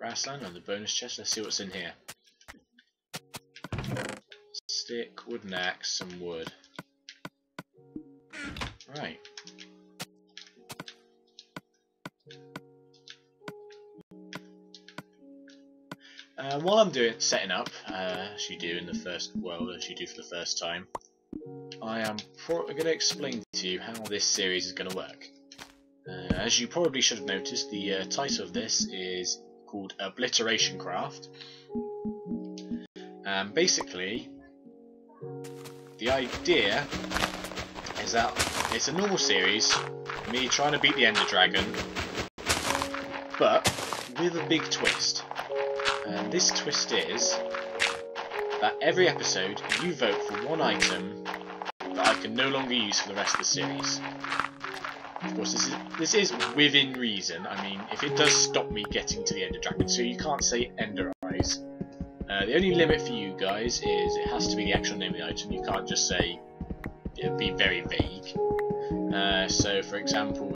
grassland and the bonus chest. Let's see what's in here. Stick, wooden axe, some wood. Right. Uh, while I'm doing setting up, uh, as you do in the first world, as you do for the first time, I am going to explain to you how this series is going to work. Uh, as you probably should have noticed, the uh, title of this is called Obliteration Craft. And basically, the idea is that it's a normal series, me trying to beat the Ender Dragon, but with a big twist. And this twist is that every episode you vote for one item that I can no longer use for the rest of the series. Of course, this is, this is within reason. I mean, if it does stop me getting to the Ender Dragon, so you can't say Ender Eyes. Uh, the only limit for you guys is it has to be the actual name of the item. You can't just say, it'd be very vague. Uh, so, for example,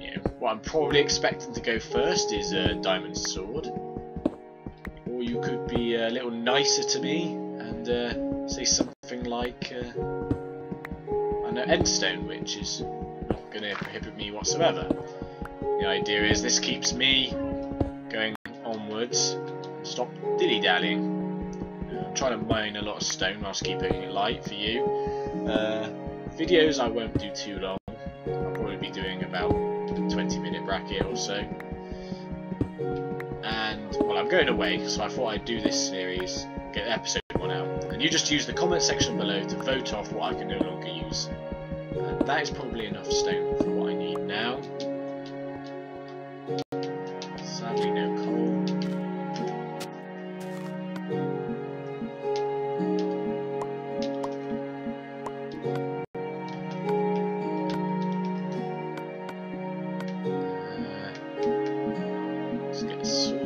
you know, what I'm probably expecting to go first is a Diamond Sword. Or you could be a little nicer to me and uh, say something like, uh, I know, Endstone, which is going to prohibit me whatsoever. The idea is this keeps me going onwards. Stop dilly-dallying. I'm trying to mine a lot of stone whilst keeping it light for you. Uh, videos I won't do too long. I'll probably be doing about 20 minute bracket or so. And, well, I'm going away, so I thought I'd do this series, get episode 1 out. And you just use the comment section below to vote off what I can no longer use. That is probably enough stone for what I need now. Sadly no coal. Uh, Let's get a sword.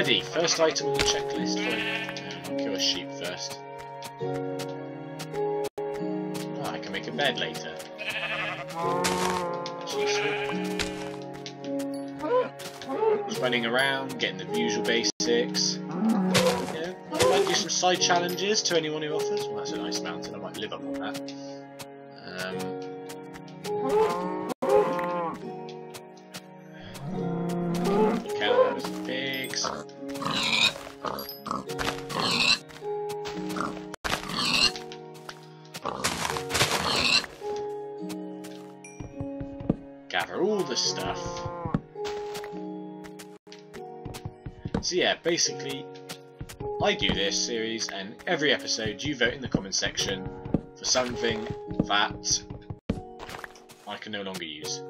Already, first item on the checklist. Right. I'll kill a sheep first. Oh, I can make a bed later. Just running around, getting the usual basics. Yeah, I might do some side challenges to anyone who offers. Well, that's a nice mountain. I might live up on that. Um, stuff. So yeah, basically, I do this series, and every episode you vote in the comment section for something that I can no longer use.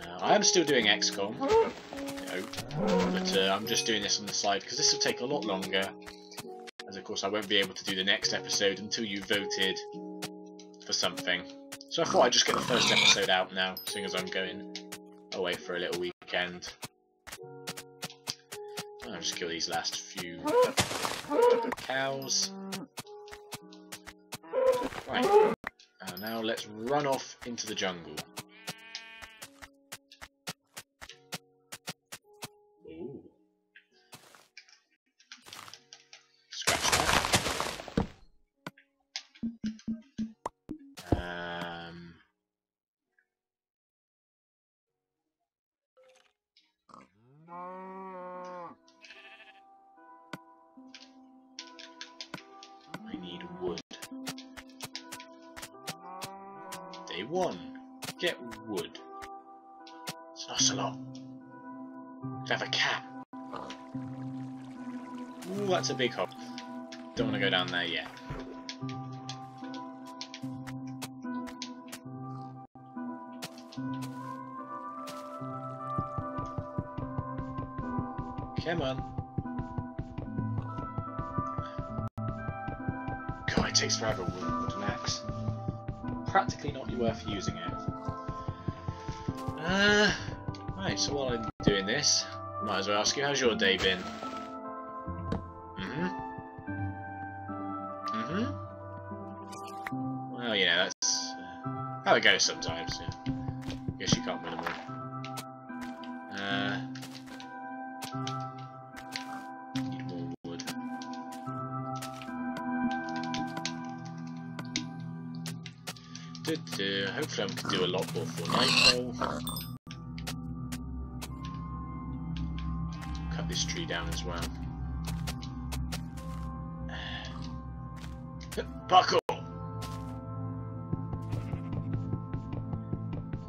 Uh, I am still doing XCOM, but uh, I'm just doing this on the side because this will take a lot longer. As of course I won't be able to do the next episode until you voted for something. So I thought I'd just get the first episode out now, seeing as I'm going away for a little weekend. I'll just kill these last few cows. Right, and now let's run off into the jungle. Day one. Get wood. It's not a lot. Could have a cat. Ooh, that's a big hole. Don't want to go down there yet. Come on. God, it takes forever Practically not worth using it. Uh, right, so while I'm doing this, might as well ask you, how's your day been? Mm-hmm. Mm-hmm. Well, you know, that's uh, how it goes sometimes, yeah. Guess you can't win them all. Can do a lot more for nightfall. Cut this tree down as well. Buckle!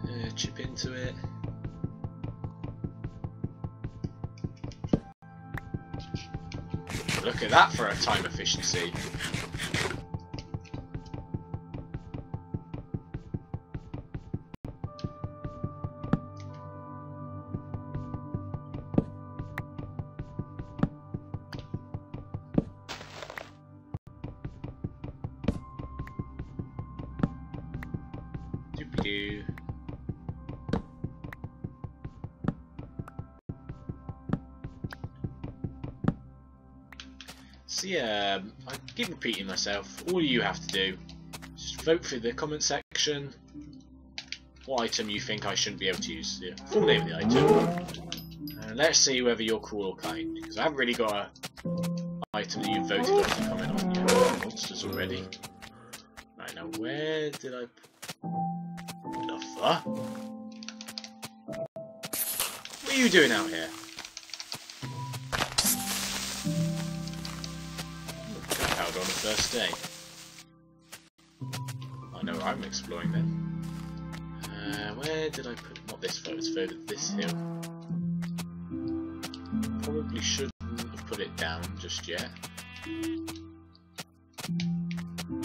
Uh, chip into it. Look at that for a time efficiency. So yeah, um, I keep repeating myself. All you have to do is vote for the comment section what item you think I shouldn't be able to use. The full name of the item. And let's see whether you're cool or kind. Because I haven't really got a item that you voted on to comment on. Monsters already. Right now, where did I? The fuck? What are you doing out here? First day. I know I'm exploring then. Uh, where did I put? Not this photo. It's photo this hill. Probably shouldn't have put it down just yet.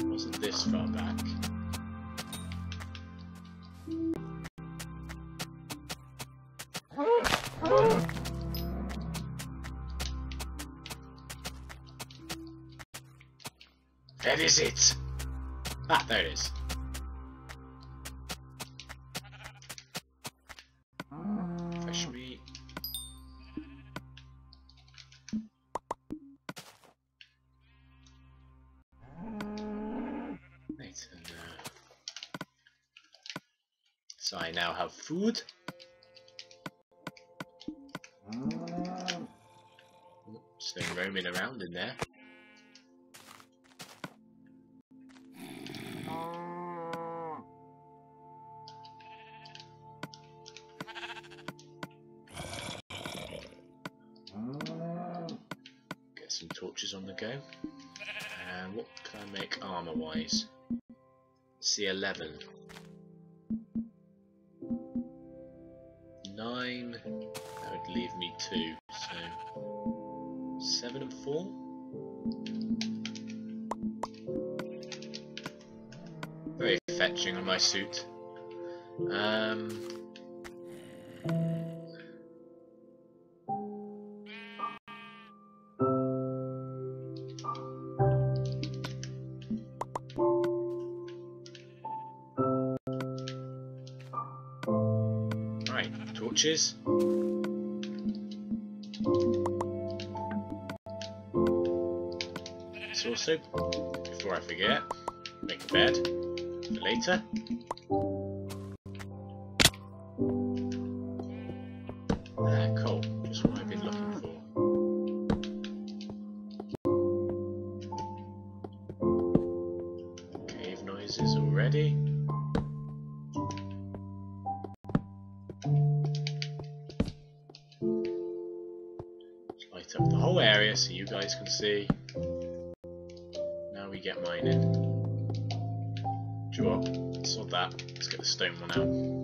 Wasn't this far back. That is it! Ah, there it is. Fresh meat. Right, and, uh, so I now have food. Still roaming around in there. What can I make armor wise? C11. 9. That would leave me 2. So. 7 and 4? Very fetching on my suit. Um. Also, before I forget, make a bed for later. Stone one out.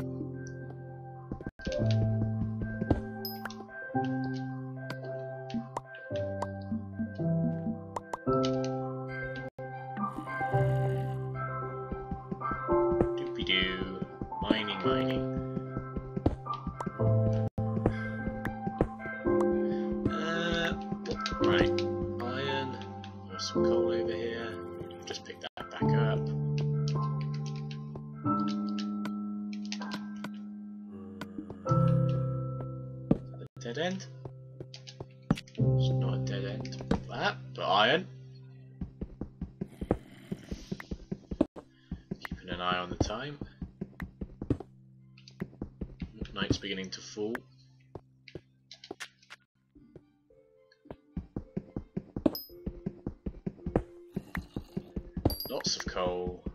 Mining, mining. Lots of coal.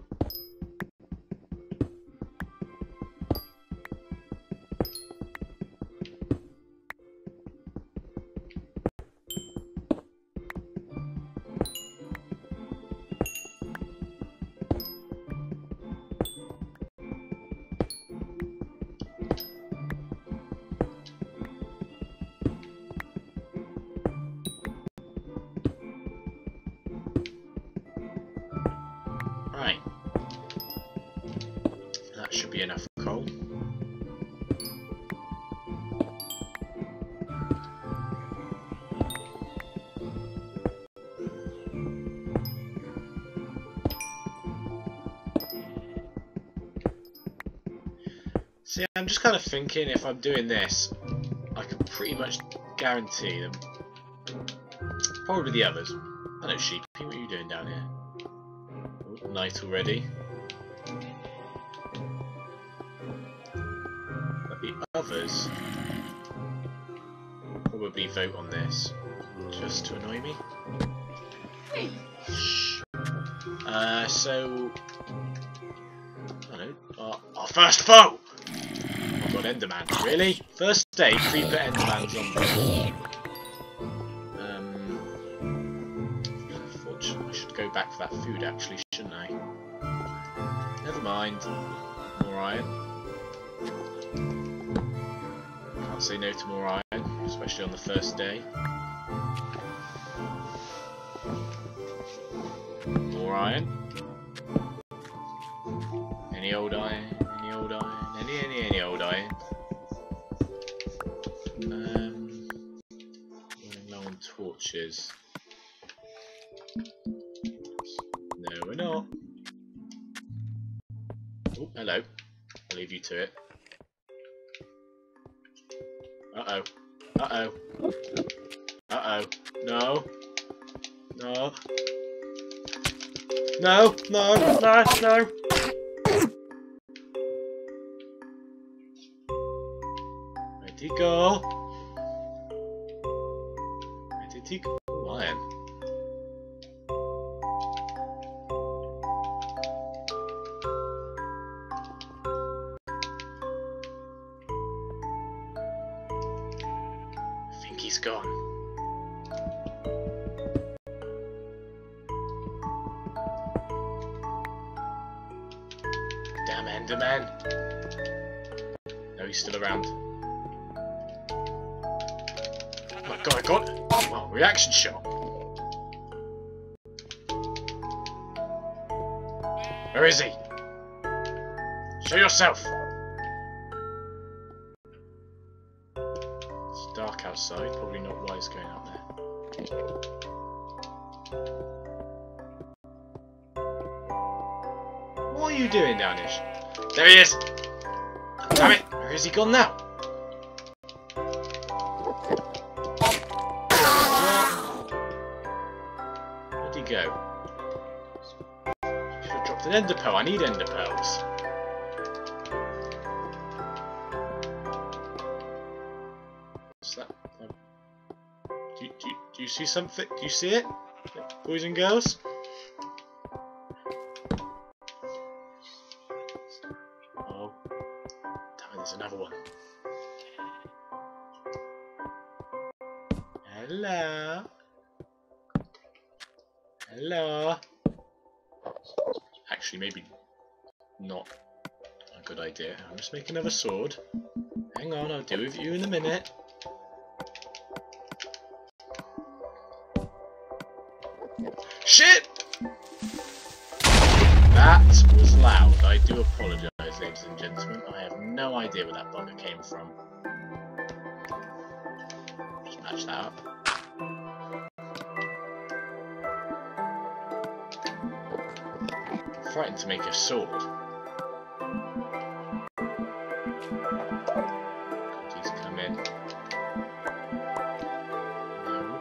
See, I'm just kind of thinking if I'm doing this, I can pretty much guarantee them. Probably the others. I know, Sheepy, what are you doing down here? Oh, night already. But the others probably vote on this just to annoy me. Shh. Uh, so I don't know. Our, our first foe. Enderman. Really? First day, Creeper Enderman zombie. Um, unfortunately, I should go back for that food actually, shouldn't I? Never mind. More iron. Can't say no to more iron, especially on the first day. More iron. Any old iron, torches. No, we're not. Oh, hello. I'll leave you to it. Uh-oh. Uh-oh. Uh-oh. No. No. No, no, no, no. Where'd he go? Where Reaction shot. Where is he? Show yourself! It's dark outside, probably not wise going out there. What are you doing down here? There he is! Damn it! Where is he gone now? Ender pearl. I need ender pearls. What's that? Um, do, you- do, do you see something? Do you see it? Boys and girls? Oh. There's another one. Hello. Hello. Actually, maybe not a good idea. I'll just make another sword. Hang on, I'll deal with you in a minute. Shit! That was loud. I do apologise, ladies and gentlemen. I have no idea where that bugger came from. Just match that up threatened to make a sword. He's in. No.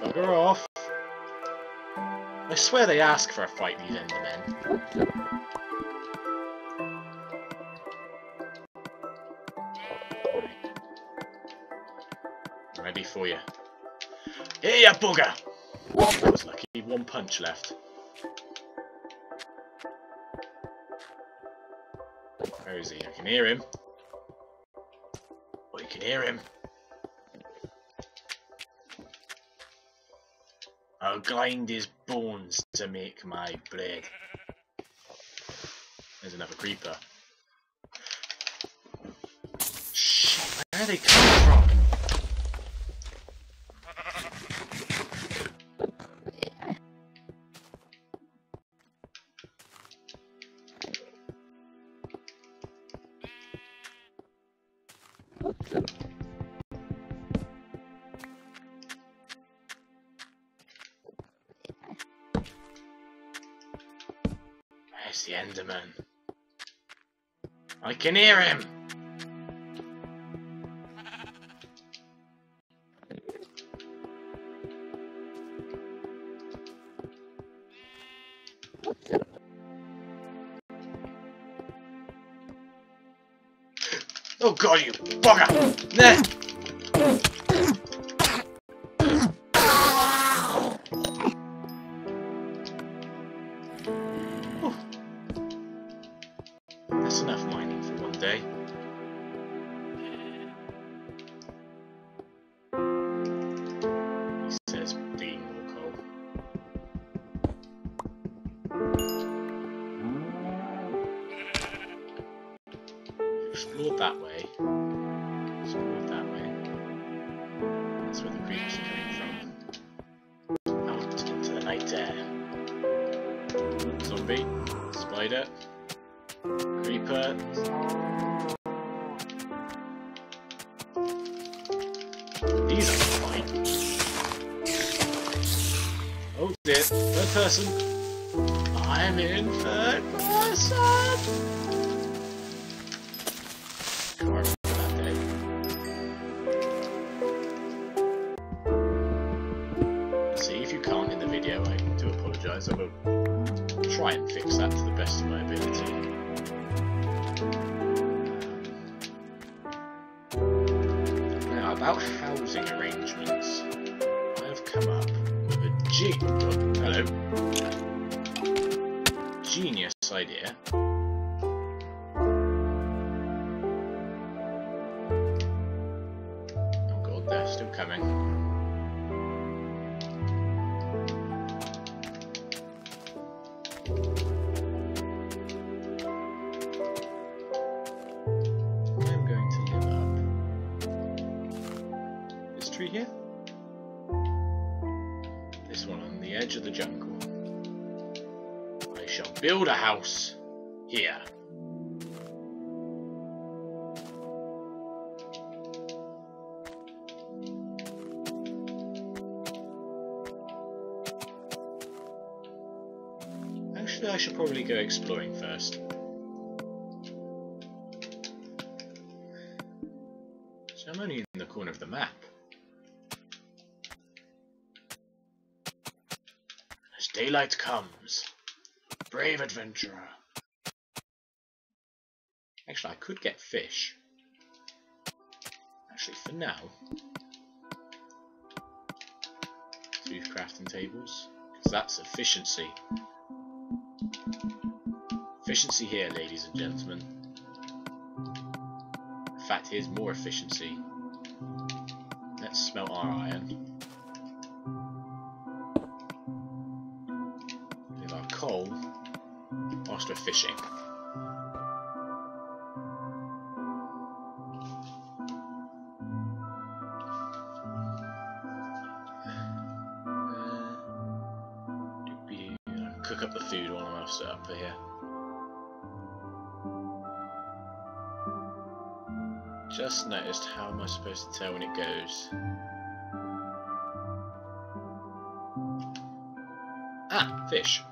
Bugger off! I swear they ask for a fight, these Endermen. ready for you. Here, you bugger! Was lucky, one punch left. Where is he? I can hear him. Oh, you can hear him. I'll grind his bones to make my blade. There's another creeper. Shit, where are they coming from? Can hear him! Oh god, you bugger! Out into the night air. Zombie. Spider. Creeper. These are fine. Oh dear, third person. I'm in third person. Hello. Genius idea. House here. Actually, I should probably go exploring first. So I'm only in the corner of the map. As daylight comes, brave adventurer. Actually, I could get fish. Actually, for now, two crafting tables, because that's efficiency. Efficiency here, ladies and gentlemen. In fact, here's more efficiency. Let's smelt our iron. With our coal, whilst we're fishing. Cook up the food while I'm set up here. Just noticed how am I supposed to tell when it goes? Ah, fish.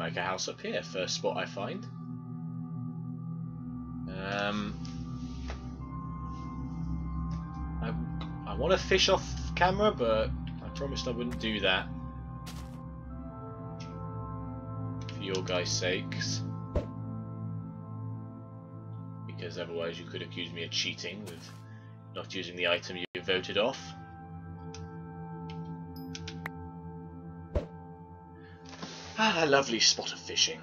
Make a house up here, first spot I find. Um, I, I want to fish off camera, but I promised I wouldn't do that. For your guys' sakes. Because otherwise you could accuse me of cheating with not using the item you voted off. Ah, a lovely spot of fishing.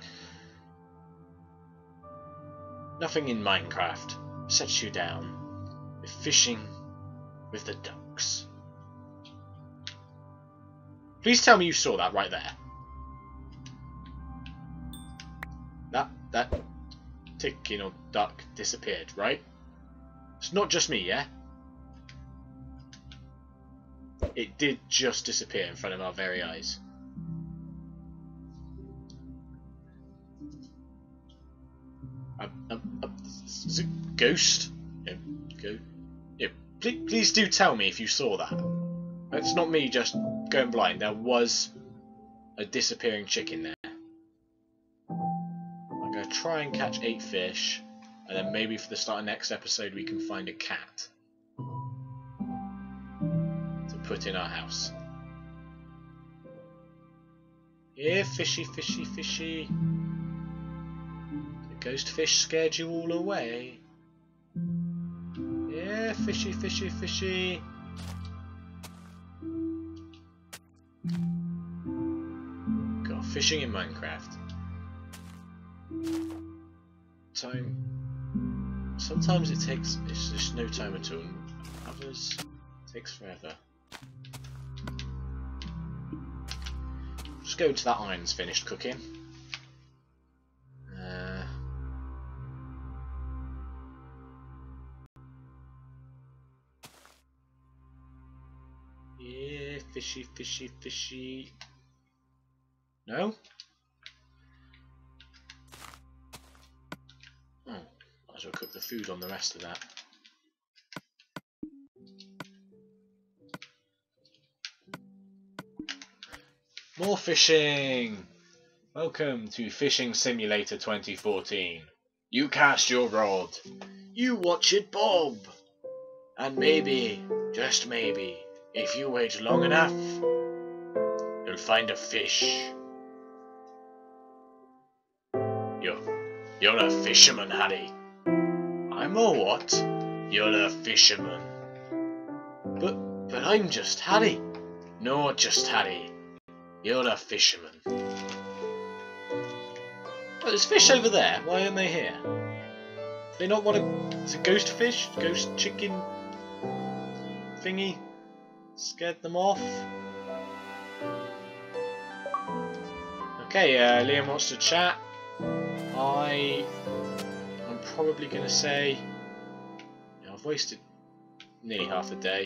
Nothing in Minecraft sets you down with fishing with the ducks. Please tell me you saw that right there. That that ticking or duck disappeared, right? It's not just me, yeah? It did just disappear in front of our very eyes. Ghost? Yeah, go. Yeah, please, please do tell me if you saw that. It's not me just going blind. There was a disappearing chicken there. I'm going to try and catch eight fish, and then maybe for the start of next episode we can find a cat to put in our house. Yeah, fishy, fishy, fishy. The ghost fish scared you all away. Yeah, fishy, fishy, fishy. God, fishing in Minecraft. Time. Sometimes it takes. It's just no time at all. Others takes forever. Just go to that iron's finished cooking. Fishy, fishy, fishy. No? Oh, might as well cook the food on the rest of that. More fishing! Welcome to Fishing Simulator 2014. You cast your rod. You watch it bob. And maybe, just maybe, if you wait long enough, you'll find a fish. You're, you're a fisherman, Harry. I'm a what? You're a fisherman. But, but I'm just Harry. No, just Harry. You're a fisherman. Oh, there's fish over there. Why aren't they here? Do they not want to... It's a ghost fish? Ghost chicken? Thingy? Scared them off? Okay, uh, Liam wants to chat. I... I'm probably going to say... You know, I've wasted nearly half a day.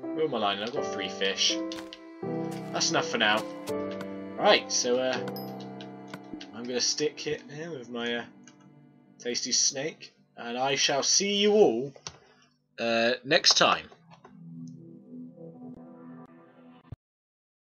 Where am I line? I've got three fish. That's enough for now. Right, so uh, I'm going to stick it here with my uh, tasty snake, and I shall see you all uh, next time.